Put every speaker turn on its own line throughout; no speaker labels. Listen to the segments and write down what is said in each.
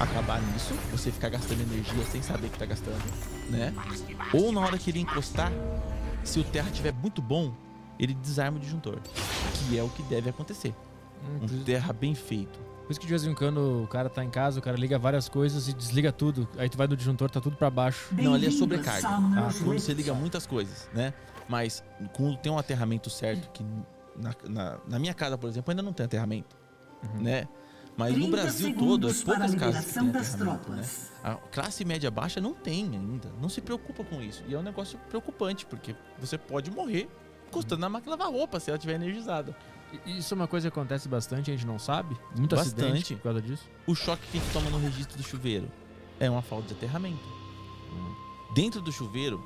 acabar nisso, você ficar gastando energia sem saber que tá gastando, né? Ou na hora que ele encostar, se o terra tiver muito bom, ele desarma o disjuntor, que é o que deve acontecer.
Hum,
Um terra bem feito.
Por isso que de vez em quando o cara tá em casa, o cara liga várias coisas e desliga tudo. Aí tu vai no disjuntor, tá tudo pra baixo.
Não, ali é sobrecarga. Ah, quando você liga muitas coisas, né? Mas quando tem um aterramento certo, que na, na, na minha casa, por exemplo, ainda não tem aterramento, né? Mas no
30
Brasil todo, é
segundos para a
poucas casas que têm
das
né? A classe média baixa não tem ainda. Não se preocupa com isso. E é um negócio preocupante, porque você pode morrer encostando na máquina lavar roupa se ela estiver energizada.
E- Isso é uma coisa que acontece bastante, a gente não sabe. Muito acidente
Bastante.
por causa disso.
O choque que a gente toma no registro do chuveiro é uma falta de aterramento. Dentro do chuveiro,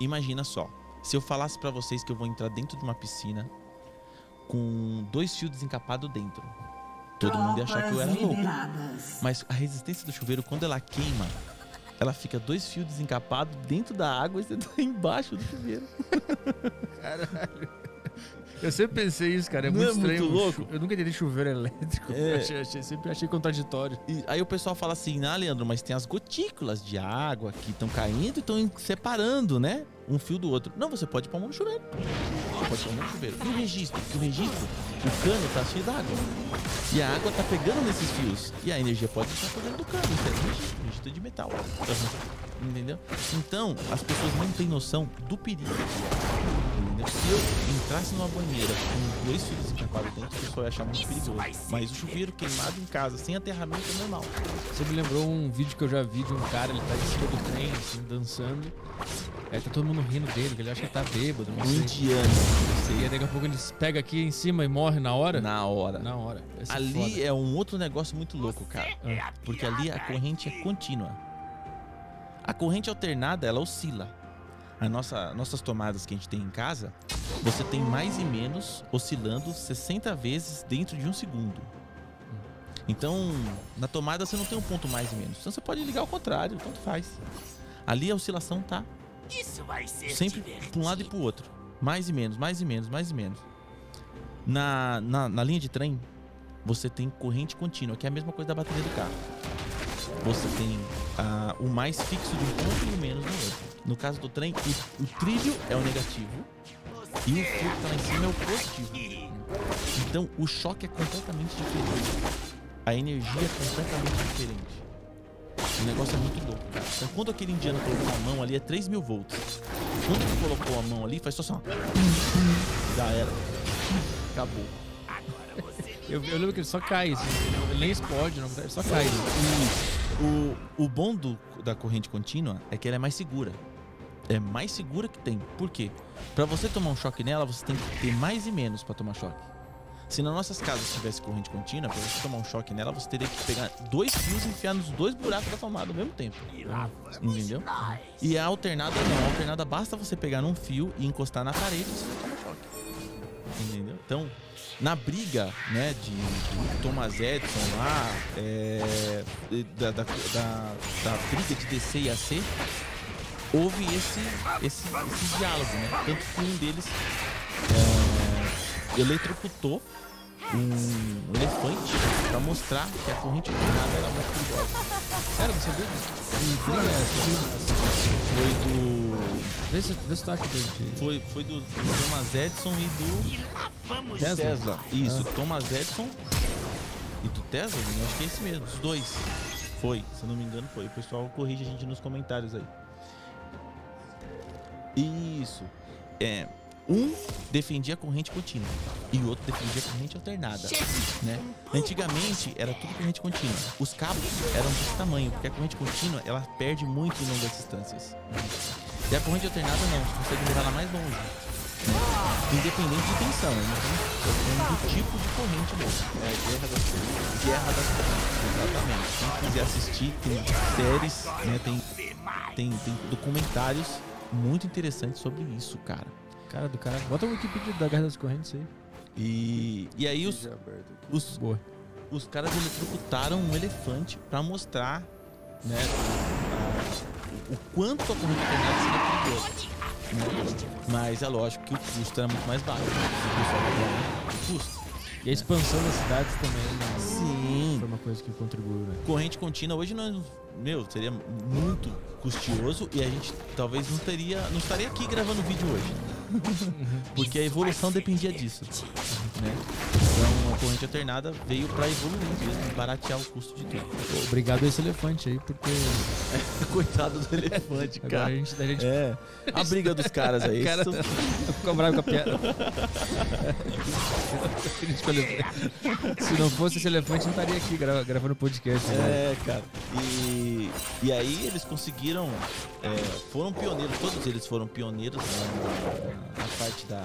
imagina só. Se eu falasse pra vocês que eu vou entrar dentro de uma piscina com dois fios desencapados dentro, todo mundo ia achar que eu era
Tropas
louco. Mas a resistência do chuveiro, quando ela queima, ela fica dois fios desencapados dentro da água e você tá embaixo do chuveiro.
Eu sempre pensei isso, cara. É
Não
muito
é muito
estranho.
louco?
Eu nunca entendi chuveiro elétrico.
É.
Eu achei- achei- sempre achei contraditório.
E aí o pessoal fala assim, ah, Leandro, mas tem as gotículas de água que estão caindo e estão separando, né? Um fio do outro. Não, você pode pôr a mão no chuveiro. Pode mão no chuveiro. E o registro? O registro, o cano tá cheio d'água. E a água tá pegando nesses fios. E a energia pode estar pegando do cano. Isso é registro, registro de metal. Entendeu? Então, as pessoas não têm noção do perigo. Entendeu? Se eu entrasse numa banheira com dois fios encapados dentro, o pessoal ia achar muito perigoso. Mas o chuveiro queimado em casa, sem aterramento, é normal.
Você me lembrou um vídeo que eu já vi de um cara, ele tá em cima do trem, assim, dançando. Aí tá todo mundo rindo dele, que ele acha que tá bêbado, não
Um
sei.
indiano,
E aí daqui a pouco ele pega aqui em cima e morre na hora?
na hora.
Na hora. Vai ser
Ali
foda.
é um outro negócio muito louco, cara. Porque ali a corrente é contínua. A corrente alternada, ela oscila. A nossa, nossas tomadas que a gente tem em casa, você tem mais e menos oscilando 60 vezes dentro de um segundo. Então, na tomada você não tem um ponto mais e menos. Então você pode ligar ao contrário, tanto faz. Ali a oscilação tá
Isso vai ser
sempre para um lado e para o outro. Mais e menos, mais e menos, mais e menos. Na, na, na linha de trem, você tem corrente contínua, que é a mesma coisa da bateria do carro. Você tem ah, o mais fixo de um ponto e o menos no outro. No caso do trem, o, o trilho é o negativo e o fio que tá lá em cima é o positivo. Então o choque é completamente diferente. A energia é completamente diferente. O negócio é muito louco, cara. Então, quando aquele indiano colocou a mão ali, é 3 mil volts. Quando ele colocou a mão ali, faz só assim, ó. Já era. Acabou.
Eu, eu lembro que ele só cai, assim. Ele nem explode, não, ele só cai.
O, o bom do- da corrente contínua é que ela é mais segura. É mais segura que tem. Por quê? Pra você tomar um choque nela, você tem que ter mais e menos pra tomar choque. Se nas nossas casas tivesse corrente contínua, pra você tomar um choque nela, você teria que pegar dois fios e enfiar nos dois buracos da tomada ao mesmo tempo. Entendeu? E a alternada não. A alternada basta você pegar num fio e encostar na parede e você não toma choque. Entendeu? Então, na briga, né, de, de Thomas Edison lá, é, da, da, da, da briga de DC e AC, houve esse, esse, esse diálogo, né? Tanto que um deles é, eletrocutou um elefante pra mostrar que a corrente alternada era muito perigosa.
Sério, você viu disso?
Foi do.
Vê se, que ele-
Foi, foi do, do Thomas Edison e do
Vamos
Tesla?
Tesla. Isso, Thomas Edison e do Tesla, eu acho que é esse mesmo, os dois. Foi, se não me engano, foi. O pessoal corrige a gente nos comentários aí. Isso. É, um defendia a corrente contínua e o outro defendia a corrente alternada. Né? Antigamente era tudo corrente contínua. Os cabos eram desse tamanho, porque a corrente contínua ela perde muito em longas distâncias. E a corrente alternada não, você consegue levar ela mais longe. Independente de tensão, né? Então, do tipo de corrente mesmo. É a guerra das correntes. Guerra das correntes, exatamente. Quem quiser assistir, tem séries, né? Tem, tem, tem documentários muito interessantes sobre isso, cara.
Cara do cara. Bota o Wikipedia da Guerra das Correntes aí.
E, e aí os, os,
Boa.
os caras eletrocutaram um elefante pra mostrar, né, a- o quanto a corrente alternada seria perigosa. né? Mas é lógico que o custo era muito mais baixo. O vai ganhar o custo.
E a expansão das cidades também né,
Sim.
foi uma coisa que contribuiu, né?
Corrente contínua hoje não, meu, seria muito custoso e a gente talvez não teria, não estaria aqui gravando vídeo hoje. Porque a evolução dependia disso, né? Então a corrente alternada veio para evoluir mesmo, baratear o custo de tudo.
Obrigado a esse elefante aí, porque
Coitado do elefante,
agora a
cara.
gente, a gente
É, a briga dos caras aí.
Cara,
isso-
ficou bravo com a piada. Se não fosse esse elefante, não estaria aqui gra- gravando podcast. né?
É, cara. E, e aí eles conseguiram. é, foram pioneiros, todos eles foram pioneiros na, na- na parte da,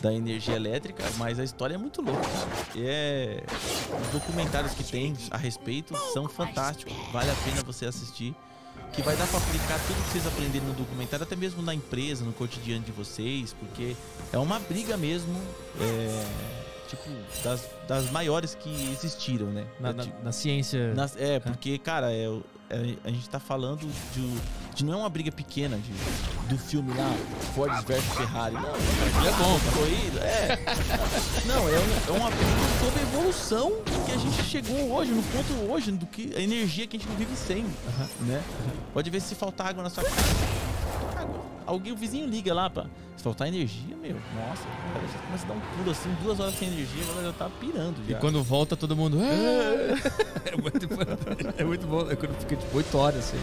da energia elétrica, mas a história é muito louca, cara. E É, os documentários que tem a respeito são fantásticos. Vale a pena você assistir. Que vai dar pra aplicar tudo que vocês aprenderam no documentário, até mesmo na empresa, no cotidiano de vocês, porque é uma briga mesmo, é, tipo, das, das maiores que existiram, né?
Na,
É,
na- na ciência.
nas- é, porque, cara, é, é- a gente tá falando de, de não é uma briga pequena de, do filme lá, Ford versus Ferrari. Não, cara, é bom, corrida, é. Não, é, um- é uma briga sobre a evolução que a gente chegou hoje, no ponto hoje, do que a energia que a gente não vive sem, né? Pode ver se faltar água na sua casa. Alguém, o vizinho liga lá pra. Se faltar energia, meu, nossa, cara, já começa a dar um pulo assim, duas horas sem energia, agora já tá pirando
E
já.
quando volta, todo mundo. "Ah!" É muito, é muito bom. É quando fica tipo 8 horas assim.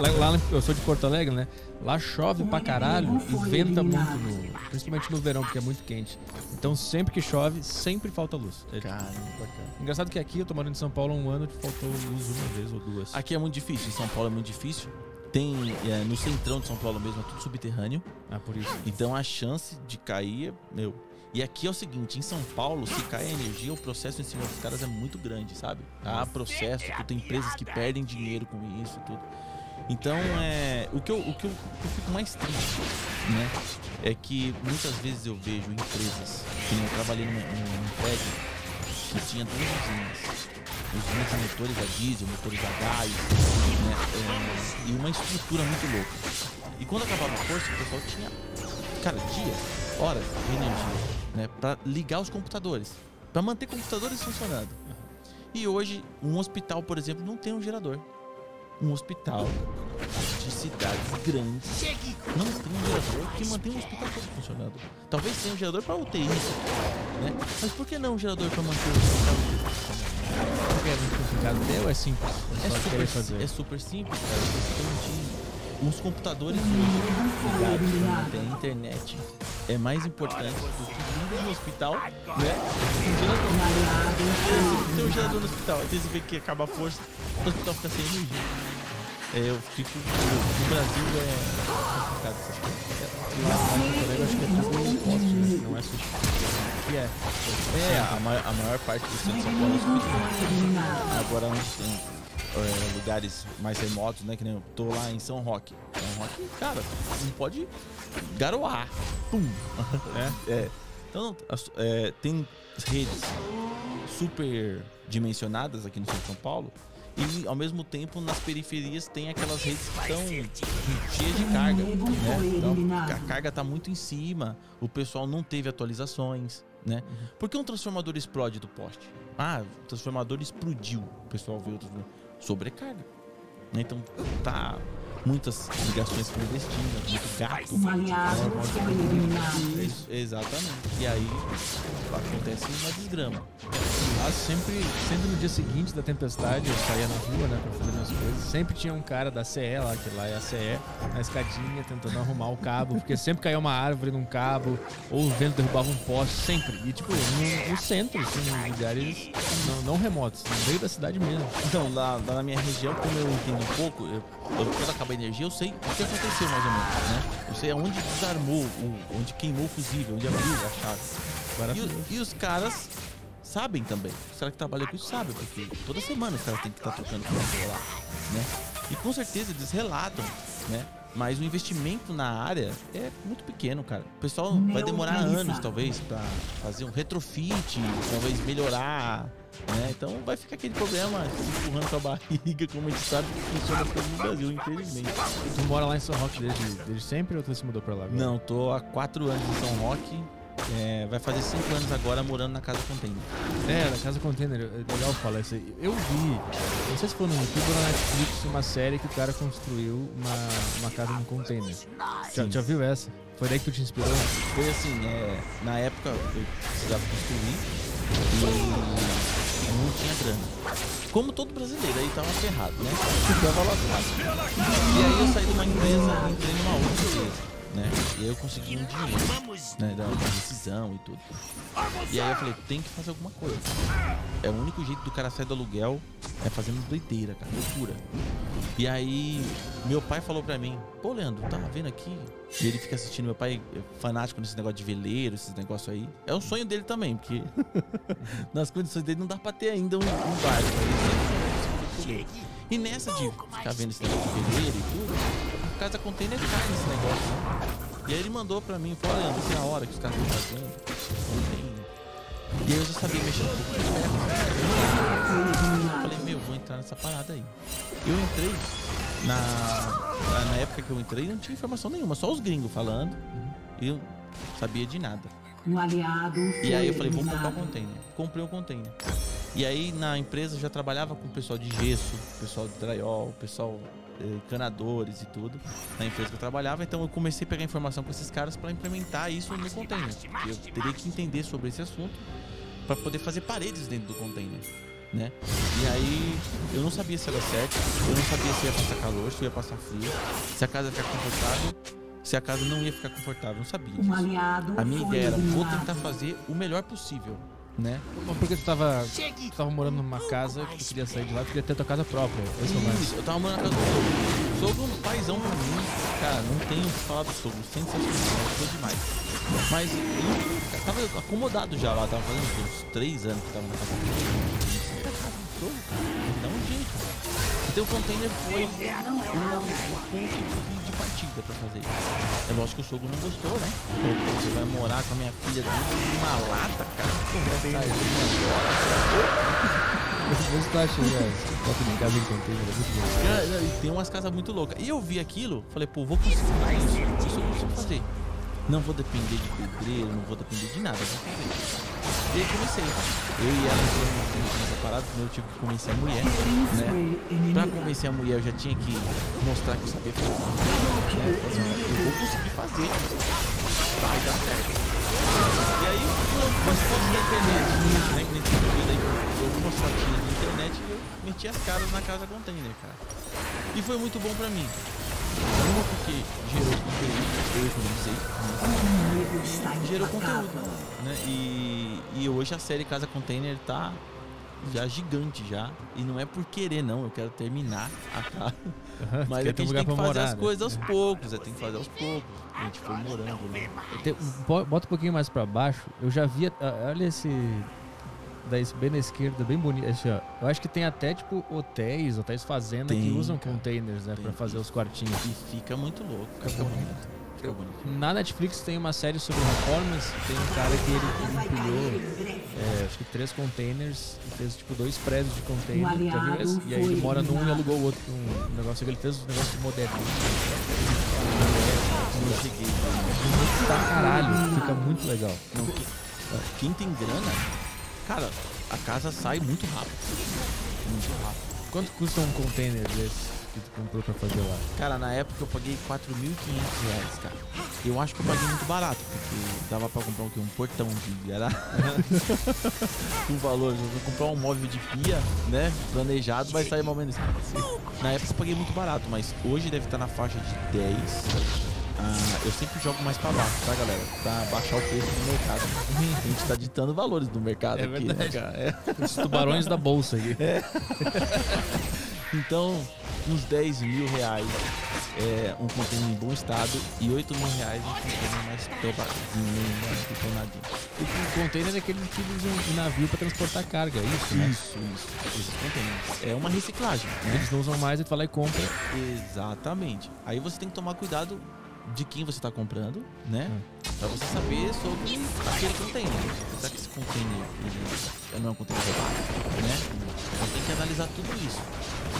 Lá, lá eu sou de Porto Alegre, né? Lá chove pra caralho e venta muito, no, principalmente no verão, porque é muito quente. Então sempre que chove, sempre falta luz. É
Caramba, cara.
engraçado que aqui eu tô morando em São Paulo há um ano faltou luz uma vez ou duas.
Aqui é muito difícil, em São Paulo é muito difícil. Tem é, no centrão de São Paulo mesmo, é tudo subterrâneo.
Ah, por isso.
Então a chance de cair é, meu. E aqui é o seguinte, em São Paulo, se cai a energia, o processo em cima dos caras é muito grande, sabe? Há processo, tu tem empresas que perdem dinheiro com isso e tudo. Então, é, o, que eu, o que eu, eu fico mais triste, né? É que muitas vezes eu vejo empresas, que eu trabalhei num, num prédio que tinha duas usinas. Usinas de motores a diesel, motores a gás, né? É, e uma estrutura muito louca. E quando acabava a força, o pessoal tinha, cara, dias, horas de energia, né? Pra ligar os computadores, pra manter computadores funcionando. E hoje, um hospital, por exemplo, não tem um gerador. Um hospital de cidades grandes não tem um gerador que mantém o hospital todo funcionando. Talvez tenha um gerador para UTI, né? Mas por que não um gerador para manter o hospital
é muito complicado ou é simples? É
É
só
super,
fazer.
é super simples, cara. Você tem uns computadores pra manter a internet é mais importante do que liga no hospital, né? Um gerador. Tem um gerador no hospital, aí você vê que acaba a força, o hospital fica sem energia. É, eu fico. No Brasil é complicado essas coisas.
Eu acho que é tudo poste, né? Não é sushi.
Que é? É, a maior, a maior parte do centro de São Paulo é subterrâneo. Agora é, lugares mais remotos, né? Que nem eu tô lá em São Roque. São Roque, cara, não pode garoar. Pum!
É?
É. Então, é, tem redes super dimensionadas aqui no centro de São Paulo. E ao mesmo tempo nas periferias tem aquelas redes que estão cheias de carga. Né? Então, a carga tá muito em cima, o pessoal não teve atualizações. Né? Por que um transformador explode do poste? Ah, o transformador explodiu. O pessoal vê outro sobrecarga. Né? Então tá muitas ligações clandestinas, muito gato.
Um aliado foi eliminado.
Isso, exatamente. E aí acontece uma desgrama.
Lá sempre, sempre no dia seguinte da tempestade eu saía na rua, né, pra fazer minhas coisas. Sempre tinha um cara da CE lá, que lá é a CE, na escadinha tentando arrumar o cabo, porque sempre caía uma árvore num cabo, ou o vento derrubava um poste, sempre. E tipo, no, no centro, assim, em lugares não, não remotos, no meio da cidade mesmo.
Então, lá, lá na minha região, como eu entendo um pouco, eu, eu- quando acaba a energia, eu sei o que aconteceu mais ou menos, né? Eu sei aonde desarmou, o- onde queimou o fusível, onde abriu a chave. E, e os caras sabem também. Os caras que trabalham com isso sabem, porque toda semana os caras têm que estar tocando com lá, né? E com certeza eles relatam, né? Mas o investimento na área é muito pequeno, cara. O pessoal vai demorar
Neutralizado.
anos, talvez, pra fazer um retrofit, talvez melhorar, né? Então vai ficar aquele problema se empurrando com a barriga, como a gente sabe que funciona as coisas no Brasil, infelizmente.
Tu mora lá em São Roque desde, desde sempre ou tu se mudou pra lá? agora?
Não, tô há quatro anos em São Roque. é, vai fazer cinco anos agora morando na casa container.
É, da Casa Container, é legal falar isso aí. Eu vi, não sei se foi no YouTube ou na Netflix, uma série que o cara construiu uma, uma casa num container. Já, já viu essa? Foi daí que tu te inspirou?
Foi assim, é, na época eu precisava construir e não tinha grana. Como todo brasileiro, aí tava ferrado, né? Tava lotado. E aí eu saí de uma empresa, entrei numa outra empresa, né? E aí eu consegui um dinheiro, né? Da, da rescisão e tudo. E aí eu falei, tem que fazer alguma coisa. É o único jeito do cara sair do aluguel é fazendo doideira, cara, loucura. E aí meu pai falou pra mim, pô Leandro, tá vendo aqui? E ele fica assistindo, meu pai é fanático nesse negócio de veleiro, esses negócios aí. É o sonho dele também, porque nas condições dele não dá pra ter ainda um, um barco. Sonhou. E nessa de ficar vendo esse negócio de veleiro e tudo, casa container cai nesse negócio, né? E aí ele mandou pra mim, falou, Leandro, é a hora que os caras estão fazendo. container. E aí eu já sabia mexer um pouco de ferro. Eu falei, meu, vou entrar nessa parada aí. Eu entrei na, na, época que eu entrei, não tinha informação nenhuma, só os gringos falando. E eu sabia de nada.
Um aliado
E aí eu falei, vou comprar um container. Comprei um container. E aí na empresa eu já trabalhava com o pessoal de gesso, pessoal de drywall, pessoal eh, canadores e tudo, na empresa que eu trabalhava. Então eu comecei a pegar informação com esses caras para implementar isso no container. Eu teria que entender sobre esse assunto para poder fazer paredes dentro do container. Né? E aí eu não sabia se era certo, eu não sabia se ia passar calor, se ia passar frio, se a casa ia ficar confortável, se a casa não ia ficar confortável, não sabia.
Um
A minha ideia era, vou tentar fazer o melhor possível, né?
Porque tu tava, tu tava morando numa casa que tu queria sair de lá, tu queria ter tua casa própria. É lance.
Isso, eu tava morando na casa do sogro. Sogro, um paizão pra mim. Cara, não tenho o que falar do sogro. Sensacional, foi demais. Mas eu tava acomodado já lá, tava fazendo uns três anos que tava na casa do um jeito. Então o container foi de partida pra fazer isso. É lógico que o sogro não gostou, né? Você vai morar com a minha filha dentro de uma lata, cara. Vai sair
Mas tu acha, né? Foto de casa em container, é muito bom.
Cara, tem umas casas muito loucas. E eu vi aquilo, falei, pô, vou conseguir fazer isso. Isso eu consigo fazer. Não vou depender de pedreiro, não vou depender de nada. E aí comecei. Eu e ela entramos nessa- parada, eu tive que convencer a mulher, né? Pra convencer a mulher eu já tinha que mostrar que eu sabia fazer. Né? Uma- Eu vou conseguir fazer. Vai dar certo. E aí, mas fotos na internet, né? Que nem tinha vídeo aí, algumas fotinhas na internet e eu meti as caras na casa container, cara. E foi muito bom pra mim. Uma porque gerou conteúdo, eu economizei, né? gerou conteúdo, né? E, e hoje a série Casa Container tá já gigante já. E não é por querer, não. Eu quero terminar a casa. Mas é que a gente tem que fazer
morar,
as
né?
coisas aos poucos. É, tem que fazer aos poucos. A gente foi morando, né?
Bota um pouquinho mais pra baixo. Eu já vi. Olha esse. Daí, esse bem na esquerda, bem bonito. Esse, ó. Eu acho que tem até, tipo, hotéis, hotéis fazenda que
Tem,
usam
cara.
containers, né?
Tem.
Pra fazer os quartinhos.
E fica muito louco. Fica bonito. Fica bonito.
Na Netflix tem uma série sobre reformas. Tem um cara que ele, empilhou, é, acho que três containers e fez tipo dois prédios de container. Já viu esse? E aí ele mora num e alugou o outro. Um negócio que ele fez um negócio de moderno.
Eu cheguei.
Pra caralho, fica muito legal.
Não, que- quem tem grana, cara, a casa sai muito rápido. Muito rápido.
Quanto custa um container desse que tu comprou pra fazer lá?
Cara, na época eu paguei 4.500 reais, cara. Eu acho que eu paguei muito barato, porque dava pra comprar o quê? Um portão de. Era. um valor. Se eu comprar um móvel de pia, né? Planejado, vai sair mais ou menos assim. Na época eu paguei muito barato, mas hoje deve estar na faixa de 10. Ah, eu sempre jogo mais pra baixo, tá, galera? Pra baixar o preço do mercado. A gente tá ditando valores do mercado
É
aqui, né,
verdade.
cara? É.
Os tubarões da bolsa aqui.
Então, uns 10 mil reais é, um container em bom estado e 8 mil reais um container mais pebadinho, mais detonadinho.
O container é aquele que usam em navio pra transportar carga, é isso, né?
Isso, isso. Esses containers. É uma reciclagem, né?
Eles não usam mais, e tu vai lá e compra.
Exatamente. Aí você tem que tomar cuidado de quem você está comprando, né?
Hum.
Pra você saber sobre aquele container. Será que esse container ele não é um container roubado, né? Então tem que analisar tudo isso.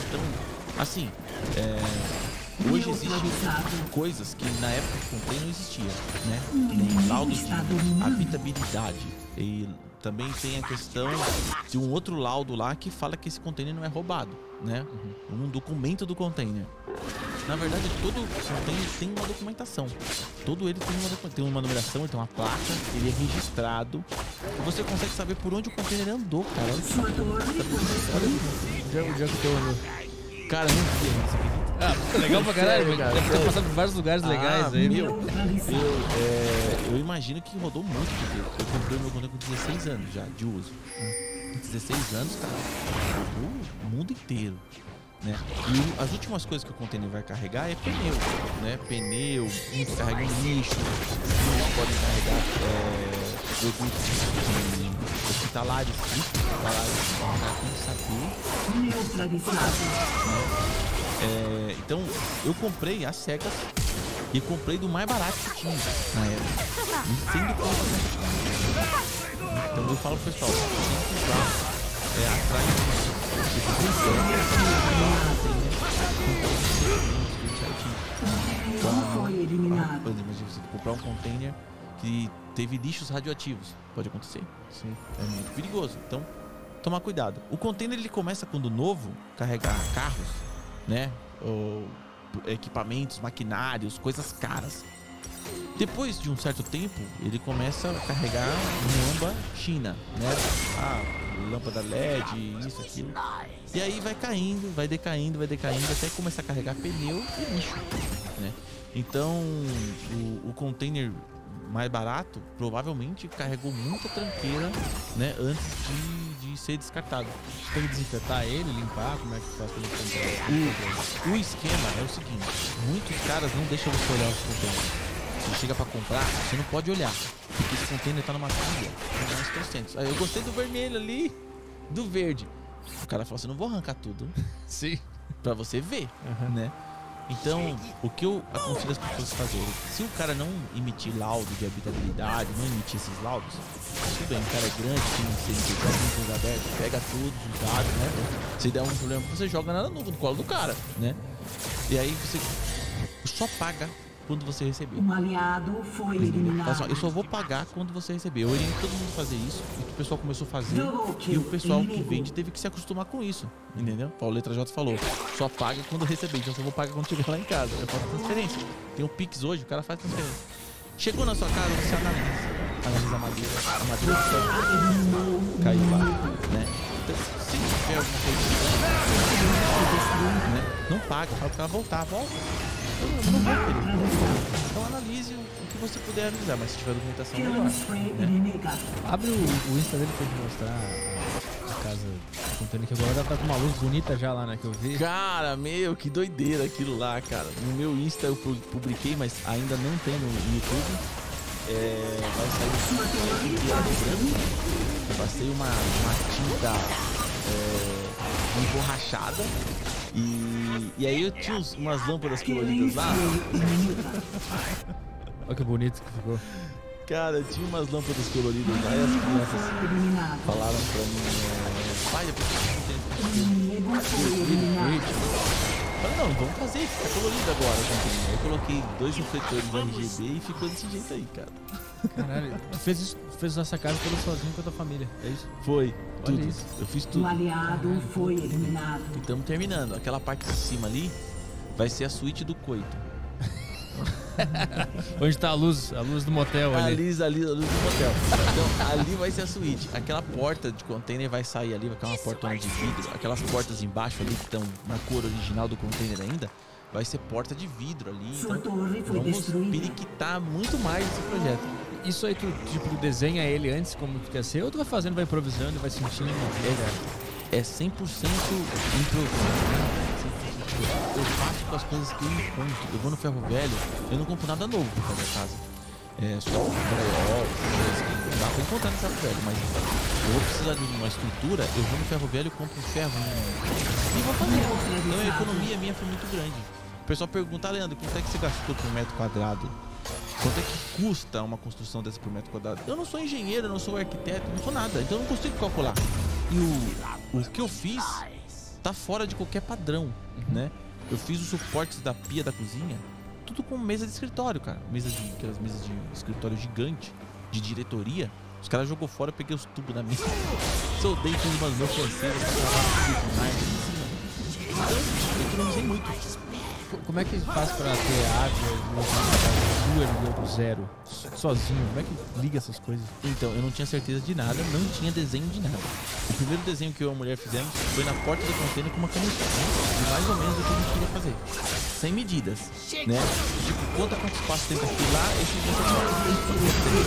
Então, assim, é, Hoje existem coisas que na época que comprei não existia, né? Nem laudo de habitabilidade. E também tem a questão de um outro laudo lá que fala que esse container não é roubado, né? Um documento do container. Na verdade, todo container tem uma documentação. Todo ele tem uma, tem uma numeração, ele tem uma placa, ele é registrado. E você consegue saber por onde o container andou, cara. Olha
onde é que andou?
Cara, não vi ainda, você acredita?
Ah, legal pra caralho.
Sério, cara,
Deve ter passado por vários lugares legais
Ah,
aí.
meu. Eu, é, eu imagino que rodou muito, porque eu comprei o meu container com 16 anos já, de uso. né? 16 anos, cara, rodou o mundo inteiro. Né? E as últimas coisas que o container vai carregar é pneu, né? Pneu, uns carregam lixo, uns podem carregar é, produtos de hospitalares, hospitalares, o cara tem que saber
Neutralizado.
é, então, eu comprei as cegas e comprei do mais barato que tinha na época. E sendo conta. Então eu falo pro pessoal, tem que usar é, atrás de
Não foi eliminado.
Por exemplo, você comprar um container que teve lixos radioativos, pode acontecer.
Sim.
É muito perigoso. Então, tomar cuidado. O container ele começa quando novo, carregar carros, né? Ou equipamentos, maquinários, coisas caras. Depois de um certo tempo, ele começa a carregar lâmpada China, né? Ah, lâmpada LED, isso, aquilo. E aí vai caindo, vai decaindo, vai decaindo, até começar a carregar pneu e lixo, né? Então, o, o container mais barato provavelmente carregou muita tranqueira, né? Antes de, de ser descartado.
Tem que desinfetar ele, limpar, como é que faz pra ele comprar?
O esquema é o seguinte: muitos caras não deixam você olhar os containers. Você chega pra comprar, você não pode olhar. Porque esse container tá numa 300. Aí eu gostei do vermelho ali, do verde. O cara falou assim: não vou arrancar tudo
Sim.
pra você ver,
Aham.
né? Então, o que eu aconselho as pessoas fazerem? Se o cara não emitir laudo de habitabilidade, não emitir esses laudos, tudo bem, o cara é grande, tem um CNPJ, tem tudo aberto, pega tudo, os dados, né? Se der um problema, você joga nada no, no colo do cara, né? E aí você só paga quando você receber.
Um aliado foi
assim,
eliminado.
ó, eu só vou pagar quando você receber. Eu oriento todo mundo fazer isso. E o pessoal começou a fazer. E o pessoal que vende teve que se acostumar com isso. Entendeu? O Letra J falou. Só paga quando receber. Então só vou pagar quando chegar lá em casa. Eu faço transferência. Tem um Pix hoje, o cara faz transferência. Chegou na sua casa, você analisa. Analisa a madeira. A madeira que caiu lá. Né? Então, se tiver alguma coisa né? não paga. Fala pro cara voltar. Volta. Eu não, vou querer. Então analise o que você puder analisar. Mas se tiver documentação, melhor.
Inimiga.
Abre o, o Insta dele pra gente mostrar a, casa do container que agora tá com uma luz bonita já lá, né? Que eu vi.
Cara, meu, que doideira aquilo lá, cara. No meu Insta eu pu- publiquei, mas ainda não tem no YouTube. É, vai sair um branco. Eu passei uma, uma tinta é, emborrachada. E, e aí eu tinha umas lâmpadas coloridas lá.
Olha que bonito que ficou.
Cara, eu tinha umas lâmpadas coloridas lá e as crianças falaram pra mim, é, pai, depois que. Falei, não, vamos fazer, fica colorido agora. também. Aí eu coloquei dois refletores RGB e ficou desse jeito aí, cara.
Caralho, tu fez, isso, tu fez essa casa toda sozinho com a tua família. É isso?
Foi, tudo.
isso.
Eu fiz tudo.
aliado foi eliminado.
E estamos terminando. Aquela parte de cima ali vai ser a suíte do coito.
Onde tá a luz? A luz do motel ali.
Ali, ali, a luz do motel. Então, ali vai ser a suíte. Aquela porta de container vai sair ali, vai ficar uma portona de vidro. Aquelas portas embaixo ali que estão na cor original do container ainda, vai ser porta de vidro ali.
Sua
Então,
torre foi
vamos
destruída.
periquitar muito mais esse projeto.
Isso aí tu, tipo, desenha ele antes como tu quer ser ou tu vai fazendo, vai improvisando vai sentindo?
É 100% improviso. Eu faço com as coisas que eu encontro. Eu vou no ferro velho, eu não compro nada novo pra fazer a casa. É só coisas que dá pra encontrar no ferro velho, mas eu vou precisar de uma estrutura, eu vou no ferro velho compro ferro e vou fazer. Então a economia minha foi muito grande. O pessoal pergunta, ah, Leandro, quanto é que você gastou por metro quadrado? Quanto é que custa uma construção dessa por metro quadrado? Eu não sou engenheiro, não sou arquiteto, não sou nada, então eu não consigo calcular. E o, o que eu fiz tá fora de qualquer padrão, né? Eu fiz os suportes da pia da cozinha, tudo com mesa de escritório, cara. Mesa de, aquelas mesas de escritório gigante, de diretoria. Os caras jogou fora, eu peguei os tubos da mesa. Soldei com umas mãos francesas pra gravar em cima. Então, eu economizei muito.
Co- Como é que faz pra ter sua e outro zero? Sozinho, como é que liga essas coisas?
Então, eu não tinha certeza de nada, não tinha desenho de nada. O primeiro desenho que eu e a mulher fizemos foi na porta do container com uma canetinha. E mais ou menos o que a gente queria fazer. Sem medidas, né? Tipo, conta quanto espaço tem daqui lá, esse daqui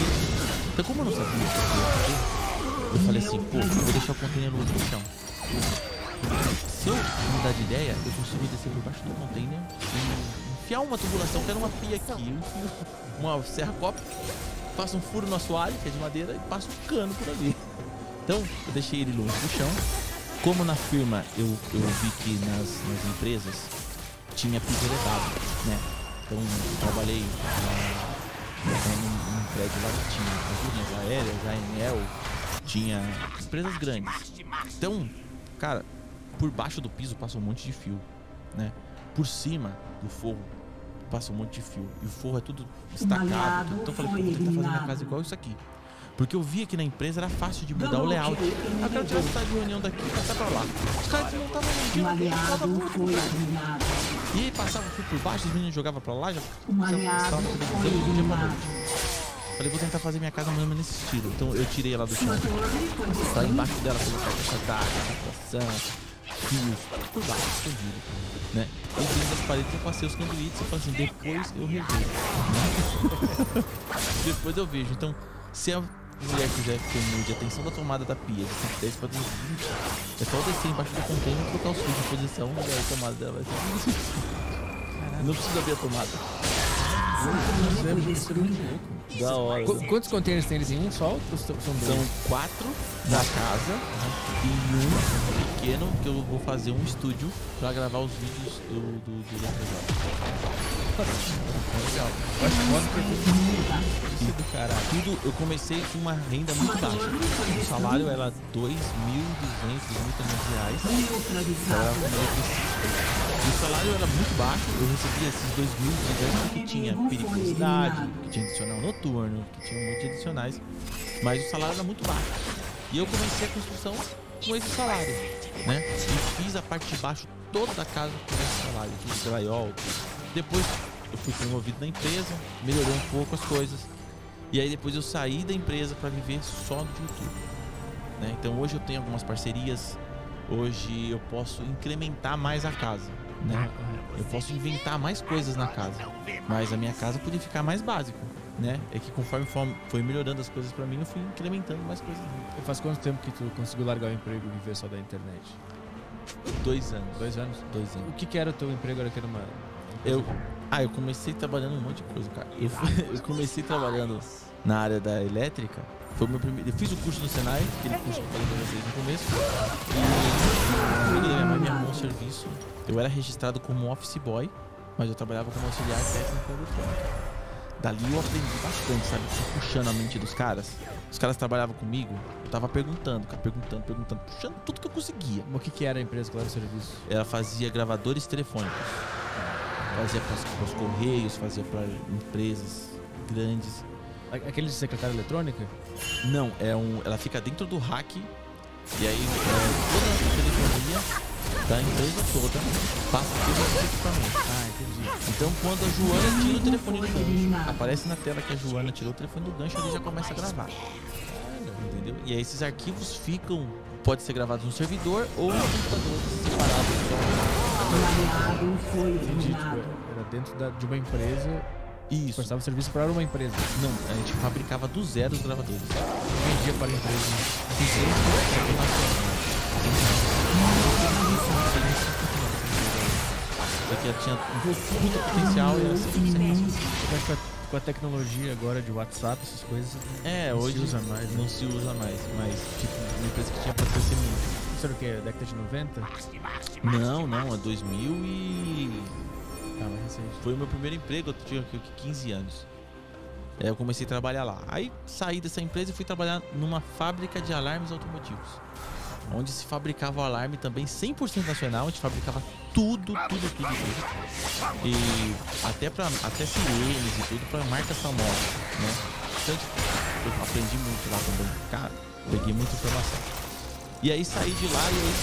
Então, como eu não sabia o que eu ia fazer, eu falei assim, pô, eu vou deixar o container no outro chão. Se eu mudar de ideia, eu consigo descer por baixo do container e enfiar uma tubulação, que era uma pia aqui, uma serra copa faço um furo no assoalho, que é de madeira, e passo um cano por ali. Então, eu deixei ele longe do chão. Como na firma eu, eu vi que nas, nas empresas tinha piso elevado, né? Então, eu trabalhei na, na- num, num prédio lá que tinha as linhas aéreas, a Enel, tinha empresas grandes. Então, cara, por baixo do piso passa um monte de fio, né? Por cima do forro passa um monte de fio. E o forro é tudo destacado. tudo. Então eu falei, vou tentar fazer minha casa igual isso aqui. Porque eu via que na empresa era fácil de mudar o layout. Ah, cara, tinha cidade de reunião daqui, passar pra lá. Os caras um
Um
por
foi eliminado.
E aí passava o fio por baixo, os meninos jogavam pra lá, já
Um
televisão do dia pra noite. Falei, vou tentar fazer minha casa mais ou menos nesse estilo. Então eu tirei ela do chão. Tá embaixo dela colocar caixa d'água, captação, fios, por baixo, escondido. Né? E dentro das paredes eu passei os canduítes e falei assim, depois eu revejo. né? depois eu vejo. Então, se a mulher quiser que eu mude a tensão da tomada da pia de 110 para 220, é só eu descer embaixo do container e colocar os fios em posição e aí a tomada dela vai ser 220. Não precisa abrir a tomada. Da hora.
Qu- quantos containers tem eles em um só? São são dois?
São quatro da casa e um pequeno que eu vou fazer um estúdio pra gravar os vídeos do, do, do Legal.
Eu acho é do caralho.
Tudo, eu comecei com uma renda muito baixa. O salário era 2.200, 2.500 reais. E o salário era muito baixo, eu recebia esses 2.200 porque tinha periculosidade, que tinha adicional noturno, que tinha um monte de adicionais. Mas o salário era muito baixo. E eu comecei a construção com esse salário, né? E fiz a parte de baixo toda da casa com esse salário, fiz drywall. Depois eu fui promovido na empresa, melhorou um pouco as coisas. E aí depois eu saí da empresa para viver só do YouTube. né? Então hoje eu tenho algumas parcerias, hoje eu posso incrementar mais a casa, né? Eu posso inventar mais coisas na casa, mas a minha casa podia ficar mais básica, né? É que conforme foi- melhorando as coisas para mim, eu fui incrementando mais coisas.
E faz quanto tempo que tu conseguiu largar o emprego e viver só da internet?
Dois anos,
Dois anos?
dois anos.
O que, que era o teu emprego? Era que era uma.
Eu, ah, eu comecei trabalhando um monte de coisa, cara. Eu, fui- eu comecei trabalhando na área da elétrica. Foi o meu primeiro. Eu fiz o curso no Senai, aquele curso que eu falei pra vocês no começo. E me arrumou um serviço. Eu era registrado como office boy, mas eu trabalhava como auxiliar técnico eletrônico. Dali eu aprendi bastante, sabe? Puxando a mente dos caras. Os caras trabalhavam comigo, eu tava perguntando, cara, perguntando, perguntando, puxando tudo que eu conseguia.
Mas o que, que era a empresa que dava o serviço?
Ela fazia gravadores telefônicos. Fazia para os correios, fazia para empresas grandes.
Aquele de secretária eletrônica?
Não, é um, ela fica dentro do hack e aí é, toda a telefonia da empresa toda passa por esse equipamento.
Ah, entendi.
Então quando a Joana tira o telefone do gancho, aparece na tela que a Joana tirou o telefone do gancho, ele já começa a gravar. Entendeu? E aí esses arquivos ficam, pode ser gravados no servidor ou no computador separado.
Entendi. Tipo,
eliminado.
era dentro da- de uma empresa
Isso.
prestava serviço para uma empresa.
Não, a gente fabricava do zero os gravadores.
Vendia para a empresa.
Porque ela tinha muito potencial e era 100%.
Eu acho que com a- tecnologia agora de WhatsApp, essas coisas.
É,
Não se
hoje
usa mais, né?
Não se usa mais, mas tipo, uma empresa que tinha pra crescer muito.
Isso era o quê? Década de 90?
Não, não, é 2000 e...
Ah, mais recente.
Foi o meu primeiro emprego, eu tinha aqui 15 anos. É, eu comecei a trabalhar lá. Aí saí dessa empresa e fui trabalhar numa fábrica de alarmes automotivos. Onde se fabricava o alarme também 100% nacional, a gente fabricava tudo, tudo, tudo, tudo. E até para até sirenes e tudo para marcas famosas, né? Então eu aprendi muito lá também. Cara, peguei muita informação. E aí saí de lá e aí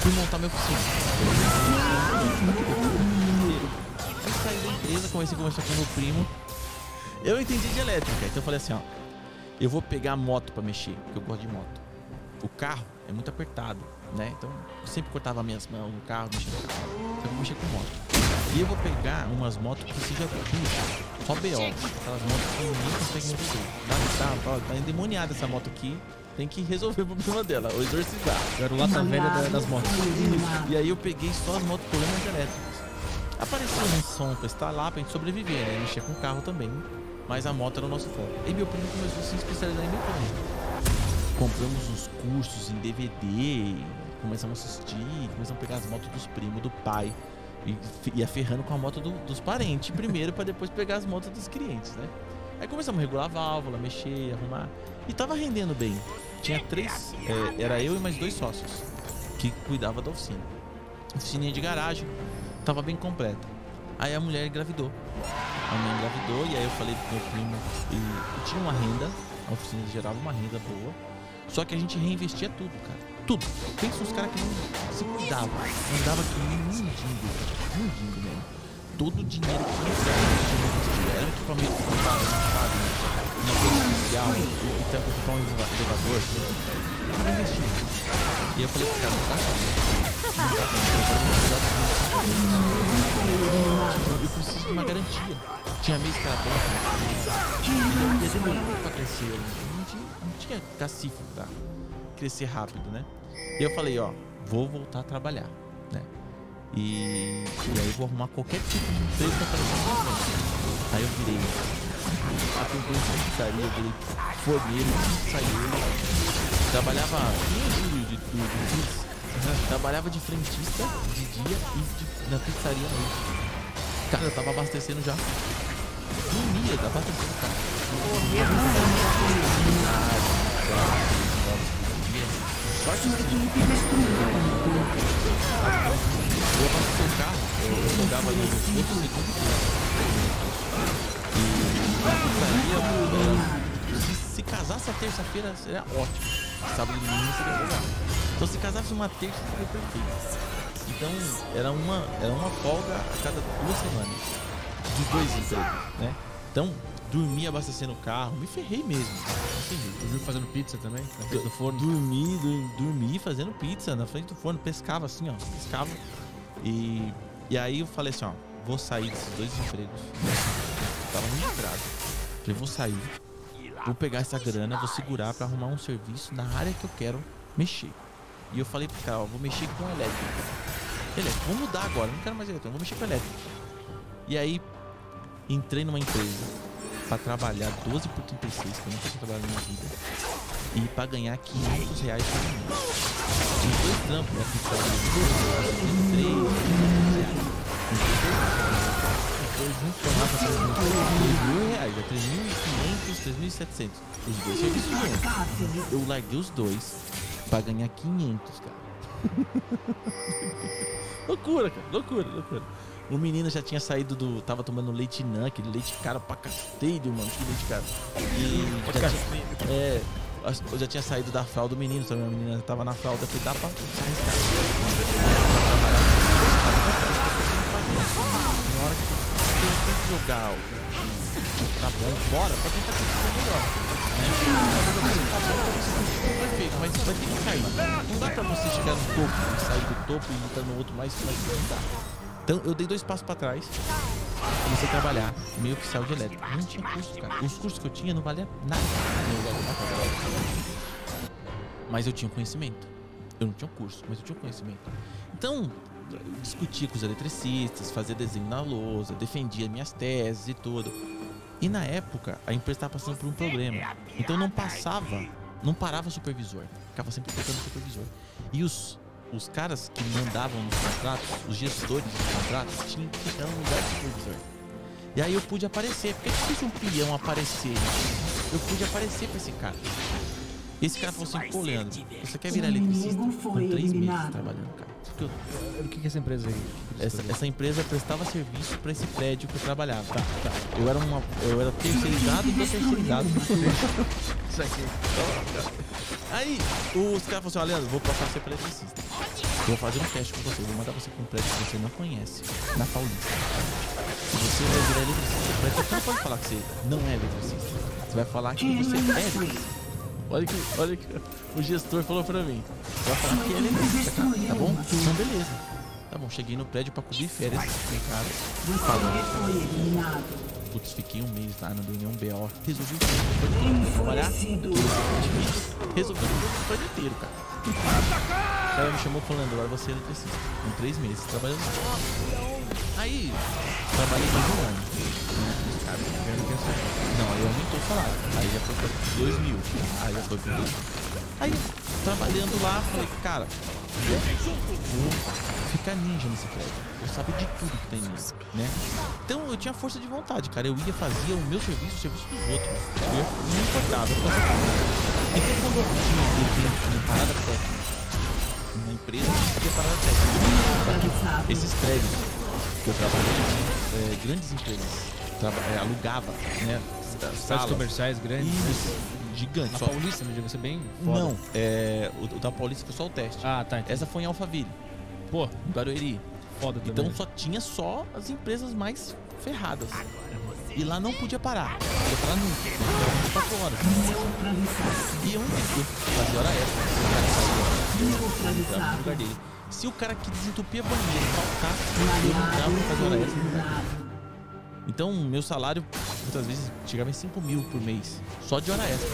fui montar minha oficina. Aí saí da empresa, comecei a conversar com meu primo. Eu entendi de elétrica, então eu falei assim, ó. Eu vou pegar a moto pra mexer, porque eu gosto de moto. O carro é muito apertado, né? Então eu sempre cortava minhas mãos no carro, mexia no carro. Vou mexer com moto. E eu vou pegar umas motos que seja tudo, só BO. Aquelas motos que ninguém consegue resolver. Tá, tá, tá, tá endemoniada essa moto aqui. Tem que resolver o problema dela, ou exorcizar.
Era o lata velha da- das motos.
E aí eu peguei só as motos problemas elétricas. Apareceu um som pra instalar pra gente sobreviver, né? Mexer com o carro também. Mas a moto era o nosso foco. E meu primo começou a se especializar em mecânica. Compramos uns cursos em DVD, começamos a assistir, começamos a pegar as motos dos primos, do pai. E ia ferrando com a moto do- dos parentes primeiro pra depois pegar as motos dos clientes, né? Aí começamos a regular a válvula, mexer, arrumar. E tava rendendo bem. Tinha três, é, era eu e mais dois sócios que cuidava da oficina. Oficininha de garagem, tava bem completa. Aí a mulher engravidou. A mãe engravidou e aí eu falei pro meu primo tinha uma renda, a oficina gerava uma renda boa. Só que a gente reinvestia tudo, cara. Tudo. Pensa nos caras que não se cuidavam. Andava que nem mendigo. Um mendigo mesmo. Todo o dinheiro que tinha, a gente reinvestia. Era equipamento que comprava? Uma coisa especial, e e que comprar um eleva- elevador. Eu tava investindo. E eu falei pro cara, pra eu preciso de uma garantia. Tinha mês que era bom, ia demorar pra crescer. Tinha, cacife pra crescer rápido, né? E eu falei, ó, vou voltar a trabalhar, né? E, e aí eu vou arrumar qualquer tipo de emprego pra frente. Aí eu virei atendente de pizzaria, virei forneiro, pizzaieiro. Trabalhava júlio de tudo, fiz. Trabalhava de frentista de dia e de- na pizzaria à noite. Cara, eu tava abastecendo já. Dormia, tava abastecendo, cara. Sorte que eu abasteci o carro, eu jogava no se, se casasse a terça-feira, seria ótimo. Sábado e domingo seria legal. Então se casasse uma terça, seria perfeito. Então era uma, era uma folga a cada duas semanas. Dos dois empregos, né? Então, dormi abastecendo o carro, me ferrei mesmo.
Viu fazendo pizza também? Na frente do forno?
Dormi, dormi fazendo pizza na frente do forno, pescava assim, ó, pescava. E, e aí eu falei assim, ó, vou sair desses dois empregos. Tava registrado. Falei, vou sair, vou pegar essa grana, vou segurar pra arrumar um serviço na área que eu quero mexer. E eu falei pro cara, ó, vou mexer com elétrica. Elétrica, vou mudar agora, não quero mais eletrônica, vou mexer com elétrica. E aí entrei numa empresa pra trabalhar 12 por 36, que eu nunca tinha trabalhado na minha vida. E pra ganhar 500 reais por mês. Tinha dois trampos, né? Pizzaria, três, dois juntos, formava 3 mil reais, é 3.500, 3.700. Os dois serviços. Eu larguei os dois pra ganhar 500, cara. loucura, cara, loucura, loucura. O menino já tinha saído do. Tava tomando leite nan, aquele leite caro pra castelho, mano. Que leite caro. E. Já tinha, é. Eu já tinha saído da fralda do menino, também a menina tava na fralda, eu falei, dá pra Na hora que eu tenho que jogar o, tá bom fora pra melhor. Né? Tá pra você conseguir perfeito, mas vai ter que cair. Não dá pra você chegar no topo e sair do topo e entrar no outro mais, mais não dá. Então eu dei dois passos pra trás, comecei a trabalhar meio oficial de elétrica. Não tinha curso, cara. Os cursos que eu tinha não valia nada. Mas eu tinha conhecimento. Eu não tinha um curso, mas eu tinha um conhecimento. Então, eu discutia com os eletricistas, fazia desenho na lousa, defendia minhas teses e tudo. E na época, a empresa estava passando por um problema. Então não passava, não parava supervisor. Ficava sempre trocando supervisor. E os, os caras que mandavam nos contratos, os gestores dos contratos, tinham que ficar no lugar de supervisor. E aí eu pude aparecer. Porque é difícil um peão aparecer. né? Eu pude aparecer pra esse cara. Esse cara falou assim, pô,
ser
Leandro, você quer virar eletricista? Com
foi
três meses
eliminado.
trabalhando, cara. Eu-
O que que é essa empresa aí?
essa, essa empresa prestava serviço pra esse prédio que eu trabalhava.
Tá, tá.
Eu era uma. Eu era terceirizado do terceirizado.
Isso aqui.
Aí, os caras falaram assim, ó, Leandro, vou passar você pra eletricista. Eu vou fazer um teste com você, vou mandar você pra um prédio que você não conhece, na Paulista. Se você vai virar eletricista, você não pode falar que você não é eletricista. Você vai falar que você é eletricista. Olha que, olha que o gestor falou pra mim. Você vai falar que é eletricista, cara. Tá bom? Então, beleza. Tá bom, cheguei no prédio pra cobrir férias o cara.
Foi eliminado.
Putz, fiquei um mês lá, não dei nenhum BO. Resolvi tudo. Trabalhar. Resolvi tudo o prédio inteiro, cara. O cara me chamou falando, agora você é eletricista. Com três meses trabalhando. Aí, trabalhei mais um ano. Os caras ganhando que Não, aí aumentou o salário. Aí já foi pra dois mil. Aí já foi pra dois mil. Aí, trabalhando lá, falei, cara, vou ficar ninja nesse prédio. Eu sabia de tudo que tem nisso, né? Então eu tinha força de vontade, cara. Eu ia, fazia o meu serviço, o serviço dos outros. Eu não importava, eu. Então quando eu tinha um evento de parada técnica, uma empresa que fazia parada técnica, esses prédios que eu trabalhei, é, grandes empresas, traba- é, alugava, né? Salas,
comerciais grandes.
Isso, gigante.
Na
Só,
Paulista, né? Deve ser bem foda.
não, é, o, o da Paulista foi só o teste.
Ah, tá. Então.
Essa foi em Alphaville,
Pô,
Barueri.
foda também.
Então só tinha só as empresas mais ferradas. E lá não podia parar. Não podia parar nunca. Então, 24 horas.
Neutralizado.
E onde eu fazia hora extra, o cara lugar dele. Se o cara que desentupia banheiro faltasse, eu entrava pra fazer hora extra. Então, meu salário, muitas vezes, chegava em 5 mil por mês. Só de hora extra.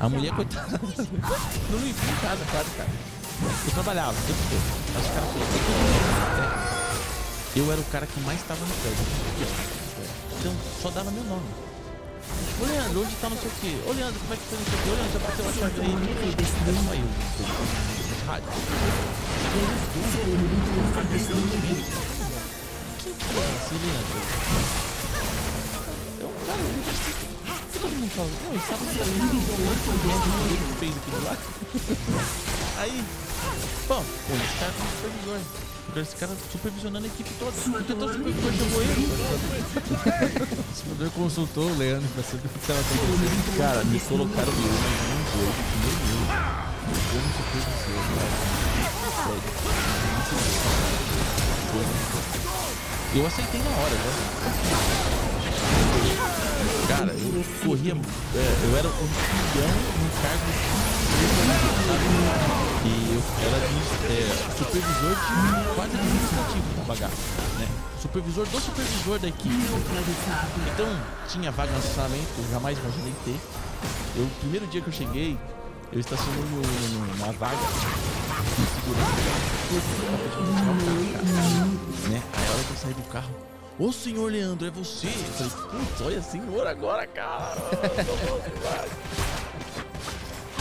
A mulher, coitada, não me via em casa, quase, cara. Eu trabalhava o tempo todo. Mas os caras falaram, "Tem que ir no prédio." Eu era o cara que mais estava no prédio. Então, só dava meu nome. Ô Leandro, onde tá não sei o quê? Ô Leandro, como é que foi não sei o quê? Ô Leandro, já bateu a chave aí? Eu, eu, rádio. Quem que é esse Leandro? É um cara, que todo mundo fala, pô, esse sabe que tá lindo, ele que fez aquilo lá. Aí, bom, pô, esse cara é um supervisor. Agora Esse cara supervisionando a equipe toda. Porque todo supervisor chamou ele.
O supervisor consultou o Leandro pra saber o que tava acontecendo.
Cara, me colocaram no num jogo que nem eu. Como supervisor, cara. Sério. Eu aceitei na hora, né? Cara, eu corria. é, eu era um campeão num cargo sabe? E era de, é, supervisor de quase administrativo bagaça, né? Supervisor do supervisor da equipe. Então, tinha vaga no estacionamento, eu jamais imaginei ter. Eu, primeiro dia que eu cheguei, eu estacionei numa vaga de segurança. Né? Aí a hora que eu saí do carro, ô senhor Leandro, é você? Eu falei, putz, olha senhor agora, cara.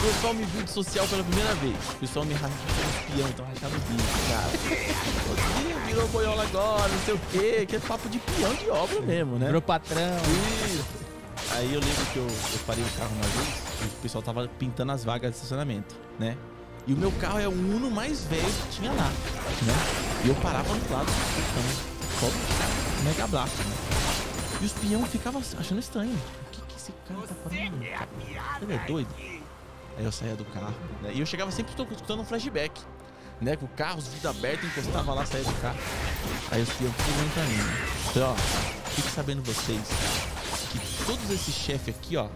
O pessoal me viu de social pela primeira vez. O pessoal me rachou de espião, então rachava o bico, cara. Você virou boiola agora, não sei o quê. Que é papo de peão de obra mesmo, né?
Virou patrão.
Isso. Aí eu lembro que eu, eu parei o carro uma vez e o pessoal tava pintando as vagas de estacionamento, né? E o meu carro é o Uno mais velho que tinha lá, né? E eu parava no lado, então, só o Mega Blast, né? E os peão ficavam achando estranho. O que, que esse cara tá falando?
É.
Ele é doido? Aí eu saía do carro, né? E eu chegava sempre escutando um flashback, né? Com o carro, os vidros abertos, encostava lá, saía do carro. Aí os peão ficam pra mim, né? Falei, ó, fique sabendo vocês que todos esses chefes aqui, ó,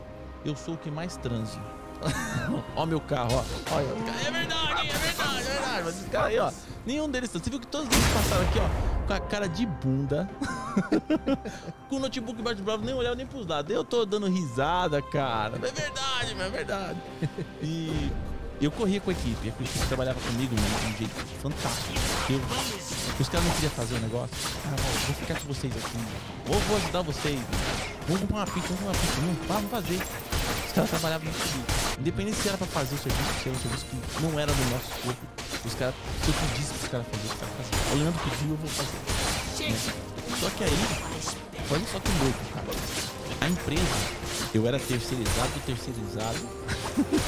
eu sou o que mais transo. ó meu carro, ó. É verdade, é verdade, é verdade. Mas esses caras aí, ó, nenhum deles. Você viu que todos eles passaram aqui, ó, com a cara de bunda. com o notebook embaixo do braço, nem olhava nem pros lados. Eu tô dando risada, cara. É verdade, é verdade. E eu corria com a equipe. A equipe trabalhava comigo de um jeito fantástico. Eu, os caras não queriam fazer o negócio. Ah, vou, vou ficar com vocês aqui. Vou, vou ajudar vocês. Vamos comprar uma pizza, vamos comprar uma pizza. Não, vamos fazer. Os caras trabalhavam comigo. Independente se era pra fazer o serviço, se era um serviço que não era do nosso corpo. Os caras, se eu pedisse pros caras fazerem, os caras faziam. O Leandro pediu, eu vou fazer. Né? Só que aí, olha só que louco, cara. A empresa Eu era terceirizado do terceirizado.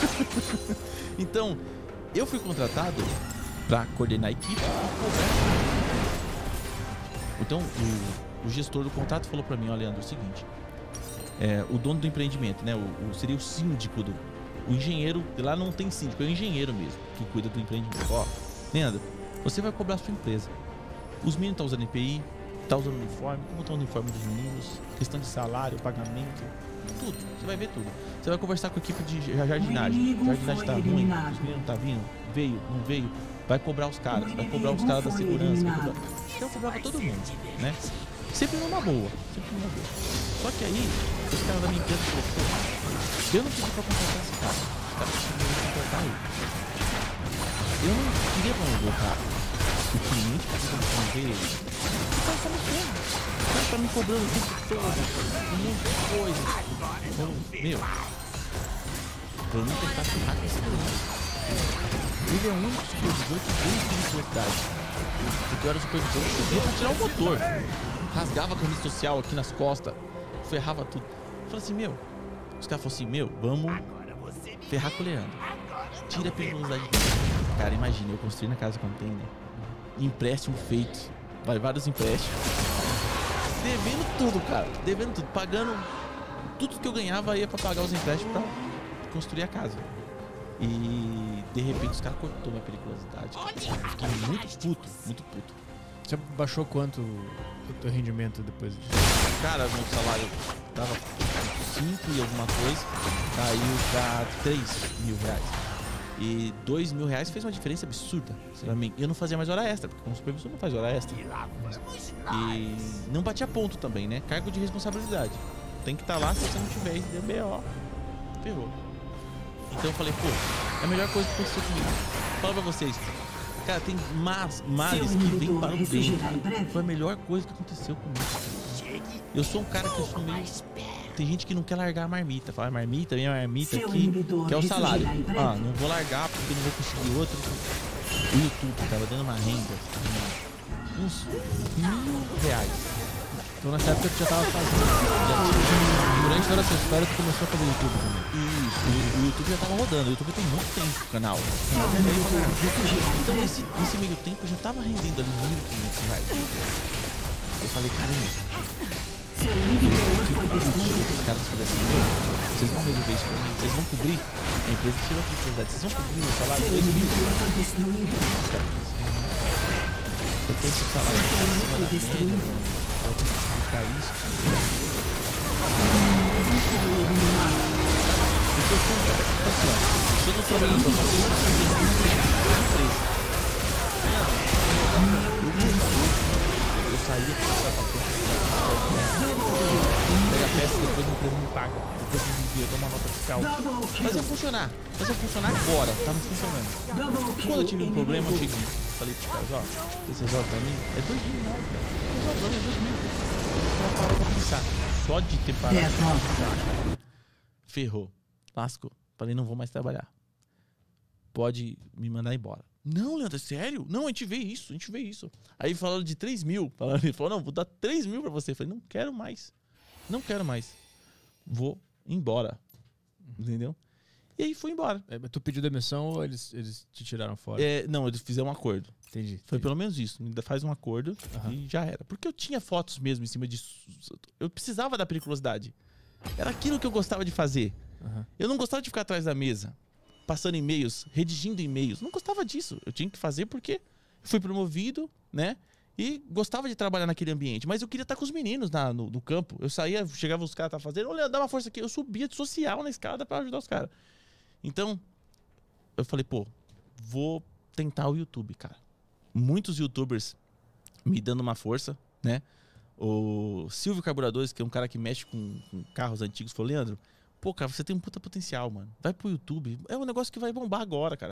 então, eu fui contratado para coordenar a equipe e. Então, o, o gestor do contrato falou para mim, ó, Leandro, é o seguinte. é, o dono do empreendimento, né? O, o- seria o síndico do. O engenheiro, lá não tem síndico, é o engenheiro mesmo que cuida do empreendimento. Ó, Leandro, você vai cobrar a sua empresa. Os meninos estão usando EPI, tá usando uniforme, como está o uniforme dos meninos, questão de salário, pagamento, tudo. Você vai ver tudo. Você vai conversar com a equipe de ja- jardinagem. Jardinagem
foi
tá ruim, os meninos não tá vindo, veio, não veio. Vai cobrar os caras, vai cobrar os caras da segurança. Vai cobrar... Então eu cobrava todo mundo, né? Sempre numa boa, sempre numa boa. Só que aí, os caras da minha empresa falaram, eu não pedi pra contratar esse cara. Os caras pediram contratar ele. Eu não queria promover o cara. O cliente precisa promover ele. O cara tá me ferro. O cara tá me cobrando o tempo todo. Um monte de coisa. Então, meu. Eu não tentar ferrar com esse cliente. Ele é o único supervisor que na cidade. Porque eu era o supervisor que subia pra tirar o motor. Rasgava a camisa social aqui nas costas. Ferrava tudo. Eu falei assim, meu. Os caras falaram assim, meu, vamos ferrar com o Leandro. Tira a periculosidade dele. Cara, imagina, eu construí na casa container. Empréstimo feito. Vai vários empréstimos. Devendo tudo, cara. Devendo tudo. Pagando. Tudo que eu ganhava ia pra pagar os empréstimos pra construir a casa. E de repente os caras cortou minha periculosidade. Fiquei muito puto, muito puto.
Você baixou quanto o teu rendimento depois disso?
Cara, meu salário tava 5 e alguma coisa, caiu pra 3 mil reais. E 2 mil reais fez uma diferença absurda pra mim. Eu não fazia mais hora extra, porque como supervisor não faz hora extra.
E
não batia ponto também, né? Cargo de responsabilidade. Tem que estar lá se você não tiver der BO. Ferrou. Então eu falei, pô, é a melhor coisa que aconteceu comigo. Fala pra vocês. Cara, tem mas, males que vem para o bem. cara. Foi a melhor coisa que aconteceu comigo. Eu sou um cara que eu sou meio.
mais.
Tem gente que não quer largar a marmita. Fala, "A marmita, minha marmita aqui, que é o salário. Ah, não vou largar porque não vou conseguir outro. O YouTube tava dando uma renda. de Uns mil reais.
Então nessa época tu já tava fazendo. Durante toda essa história tu começou a fazer YouTube também.
Isso, o, o YouTube já tava rodando. O YouTube tem muito tempo o canal. Então nesse, nesse meio tempo já tava rendendo ali 1.500 reais. Eu falei, caramba,
destruído.
os caras "Meu, vocês vão resolver isso pra mim, vocês vão cobrir. A empresa tirou a responsabilidade, vocês vão cobrir meu salário
Seu
2 mil.
inibidor foi destruído.
Eu tenho esse salário eu tenho Porque eu se eu não trabalhando pra pega peça, depois a empresa me paga, depois me envia, dá uma nota fiscal. Fazia
kill.
funcionar, fazia funcionar agora, tá funcionando. Quando eu tive um problema, eu cheguei. Falei pros caras, ó, vocês resolvem pra mim? É dois mil reais, cara. Resolve pra mim, é dois mil. Ela parou pra pensar. Só de ter parado.
Dez nove.
Ferrou. Lascou. Falei, não vou mais trabalhar. Pode me mandar embora. Não, Leandro, é sério? Não, a gente vê isso, a gente vê isso. Aí falaram de 3 mil. Falaram, ele falou, não, vou dar 3 mil pra você. Eu falei, não quero mais. Não quero mais. Vou embora. Entendeu? E aí fui embora.
É, mas tu pediu demissão ou eles, eles te tiraram fora?
É, não, eles fizeram um acordo.
Entendi.
Foi
entendi.
pelo menos isso. Dá- faz um acordo
Aham.
e já era. Porque eu tinha fotos mesmo em cima disso. Eu precisava da periculosidade. Era aquilo que eu gostava de fazer.
Aham.
Eu não gostava de ficar atrás da mesa, passando e-mails, redigindo e-mails. Não gostava disso. Eu tinha que fazer porque fui promovido, né? E gostava de trabalhar naquele ambiente. Mas eu queria estar com os meninos na- no, no campo. Eu saía, chegava os caras estavam fazendo, olha, dá uma força aqui. Eu subia de social na escada para ajudar os caras. Então, eu falei, pô, vou tentar o YouTube, cara. Muitos youtubers me dando uma força, né? O Silvio Carburadores, que é um cara que mexe com, com carros antigos, falou, Leandro, pô, cara, você tem um puta potencial, mano. Vai pro YouTube. É um negócio que vai bombar agora, cara.